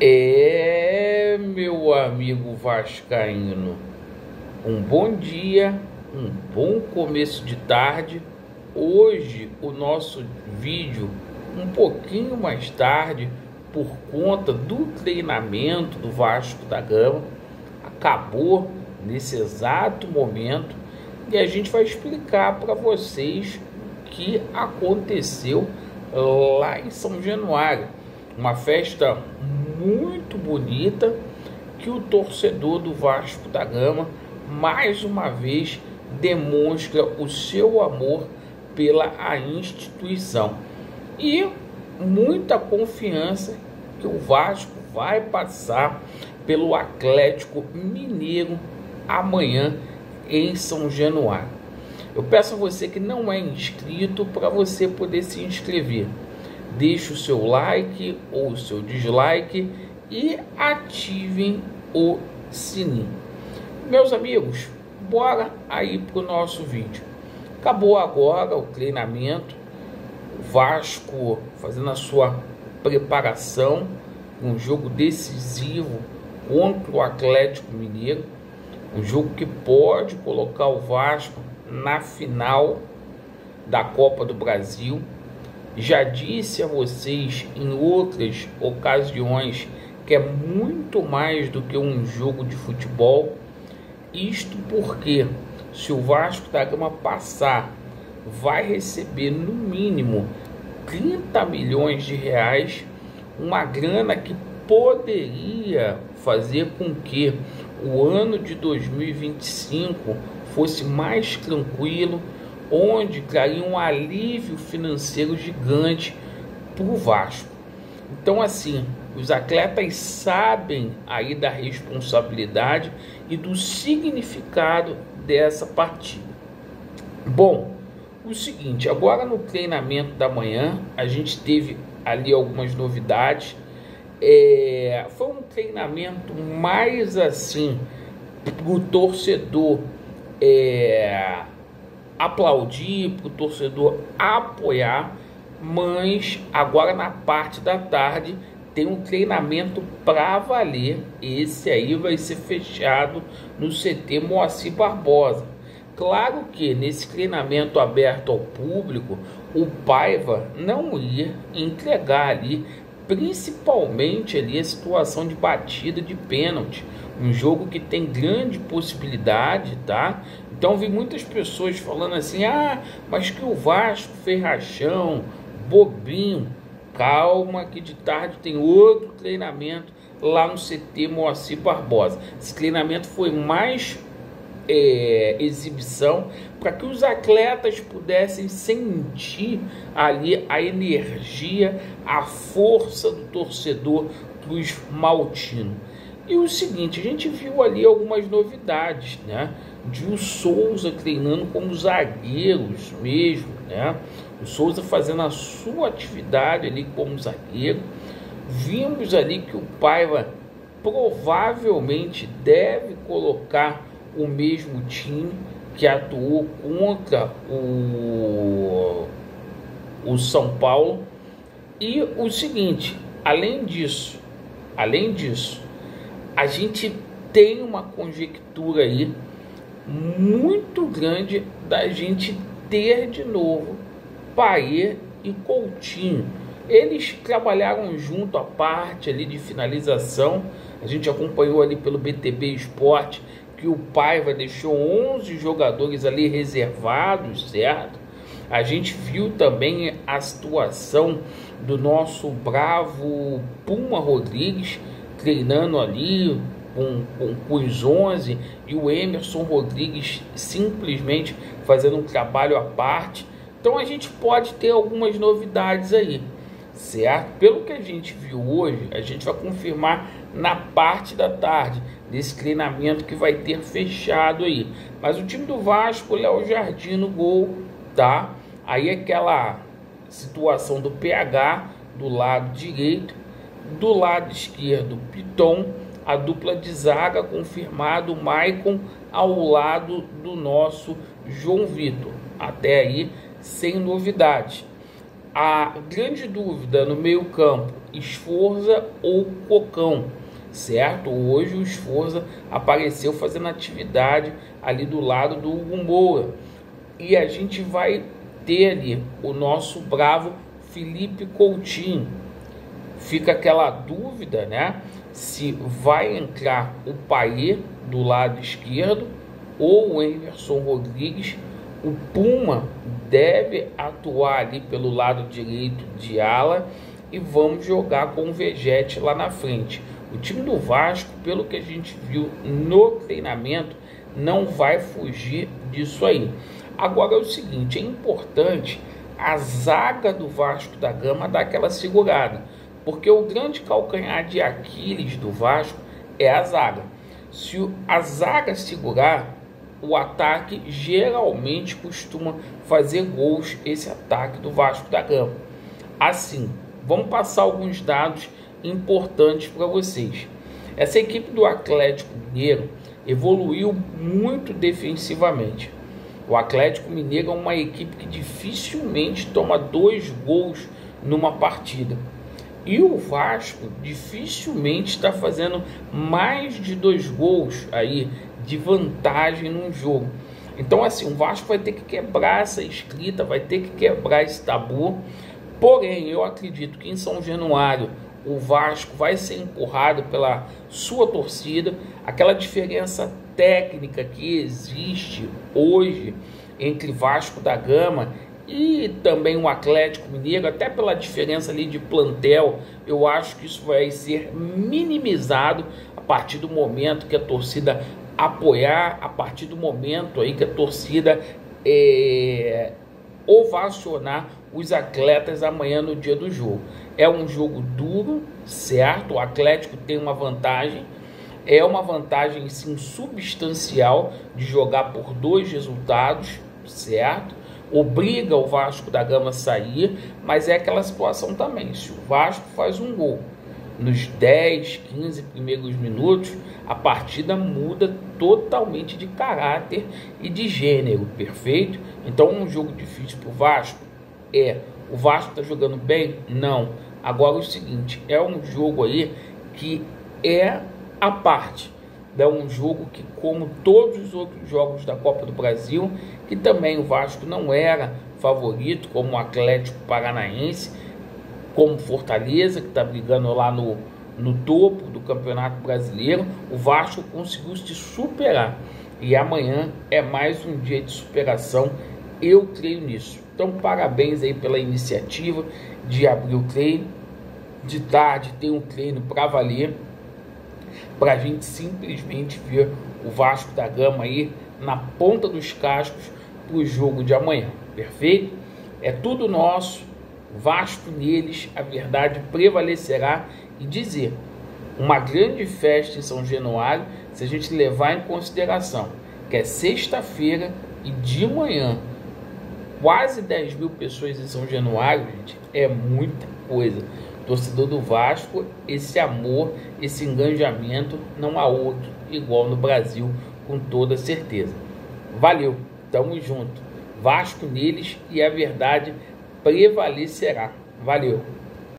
É, meu amigo Vascaíno, um bom dia, um bom começo de tarde. Hoje o nosso vídeo um pouquinho mais tarde por conta do treinamento do Vasco da Gama acabou nesse exato momento e a gente vai explicar para vocês o que aconteceu lá em São Januário, uma festa muito bonita que o torcedor do Vasco da Gama mais uma vez demonstra o seu amor pela a instituição e muita confiança que o Vasco vai passar pelo Atlético Mineiro amanhã em São Januário. Eu peço a você que não é inscrito para você poder se inscrever deixe o seu like ou o seu dislike e ativem o sininho. Meus amigos, bora aí pro nosso vídeo. Acabou agora o treinamento, o Vasco fazendo a sua preparação, um jogo decisivo contra o Atlético Mineiro, um jogo que pode colocar o Vasco na final da Copa do Brasil já disse a vocês em outras ocasiões que é muito mais do que um jogo de futebol. Isto porque se o Vasco da Gama passar, vai receber no mínimo 30 milhões de reais, uma grana que poderia fazer com que o ano de 2025 fosse mais tranquilo onde traria um alívio financeiro gigante para o Vasco. Então, assim, os atletas sabem aí da responsabilidade e do significado dessa partida. Bom, o seguinte, agora no treinamento da manhã, a gente teve ali algumas novidades. É, foi um treinamento mais assim para o torcedor é, aplaudir, para o torcedor apoiar, mas agora na parte da tarde tem um treinamento para valer. Esse aí vai ser fechado no CT Moacir Barbosa. Claro que nesse treinamento aberto ao público, o Paiva não ia entregar ali, principalmente ali a situação de batida de pênalti. Um jogo que tem grande possibilidade, tá? Então vi muitas pessoas falando assim: ah, mas que o Vasco ferrachão, bobinho. Calma, que de tarde tem outro treinamento lá no CT Moacir Barbosa. Esse treinamento foi mais é, exibição para que os atletas pudessem sentir ali a energia, a força do torcedor Cruz Maltino. E o seguinte, a gente viu ali algumas novidades, né? de o Souza treinando como zagueiros mesmo, né? O Souza fazendo a sua atividade ali como zagueiro. Vimos ali que o Paiva provavelmente deve colocar o mesmo time que atuou contra o, o São Paulo. E o seguinte, além disso, além disso, a gente tem uma conjectura aí muito grande da gente ter de novo Paê e Coutinho. Eles trabalharam junto a parte ali de finalização. A gente acompanhou ali pelo BTB Esporte que o Paiva deixou 11 jogadores ali reservados, certo? A gente viu também a situação do nosso bravo Puma Rodrigues treinando ali, com, com, com os 11 e o Emerson Rodrigues simplesmente fazendo um trabalho à parte. Então a gente pode ter algumas novidades aí, certo? Pelo que a gente viu hoje, a gente vai confirmar na parte da tarde desse treinamento que vai ter fechado aí. Mas o time do Vasco, Léo Jardim no gol, tá? Aí aquela situação do PH do lado direito, do lado esquerdo, Piton a dupla de zaga confirmado Maicon ao lado do nosso João Vitor. Até aí sem novidade. A grande dúvida no meio-campo: Esforza ou Cocão? Certo? Hoje o Esforza apareceu fazendo atividade ali do lado do Hugo Moura. E a gente vai ter ali o nosso bravo Felipe Coutinho. Fica aquela dúvida, né? Se vai entrar o Paê do lado esquerdo ou o Emerson Rodrigues o Puma deve atuar ali pelo lado direito de ala e vamos jogar com o Vegete lá na frente. O time do Vasco, pelo que a gente viu no treinamento, não vai fugir disso aí. Agora é o seguinte, é importante a zaga do Vasco da Gama dar aquela segurada, porque o grande calcanhar de Aquiles do Vasco é a zaga. Se a zaga segurar, o ataque geralmente costuma fazer gols esse ataque do Vasco da Gama. Assim, vamos passar alguns dados importantes para vocês. Essa equipe do Atlético Mineiro evoluiu muito defensivamente. O Atlético Mineiro é uma equipe que dificilmente toma dois gols numa partida. E o Vasco dificilmente está fazendo mais de dois gols aí de vantagem num jogo. Então, assim, o Vasco vai ter que quebrar essa escrita, vai ter que quebrar esse tabu. Porém, eu acredito que em São Januário o Vasco vai ser empurrado pela sua torcida. Aquela diferença técnica que existe hoje entre Vasco da Gama e também o Atlético Mineiro, até pela diferença ali de plantel, eu acho que isso vai ser minimizado a partir do momento que a torcida apoiar a partir do momento aí que a torcida é, ovacionar os atletas amanhã no dia do jogo. É um jogo duro, certo? O Atlético tem uma vantagem, é uma vantagem sim substancial de jogar por dois resultados, certo? Obriga o Vasco da Gama a sair, mas é aquela situação também. Se o Vasco faz um gol nos 10, 15 primeiros minutos, a partida muda totalmente de caráter e de gênero, perfeito? Então, um jogo difícil para o Vasco é. O Vasco está jogando bem? Não. Agora, o seguinte: é um jogo aí que é a parte. É um jogo que, como todos os outros jogos da Copa do Brasil, que também o Vasco não era favorito, como o Atlético Paranaense como Fortaleza, que está brigando lá no, no topo do Campeonato Brasileiro, o Vasco conseguiu se superar. E amanhã é mais um dia de superação. Eu creio nisso. Então, parabéns aí pela iniciativa de abrir o treino. De tarde tem um treino para valer. Para a gente simplesmente ver o Vasco da Gama aí na ponta dos cascos para o jogo de amanhã. Perfeito? É tudo nosso vasto neles a verdade prevalecerá e dizer uma grande festa em São Januário, se a gente levar em consideração que é sexta-feira e de manhã quase 10 mil pessoas em São Januário, gente, é muita coisa. Torcedor do Vasco, esse amor, esse engajamento, não há outro igual no Brasil, com toda certeza. Valeu, tamo junto. Vasco neles e a verdade prevalecerá. Valeu!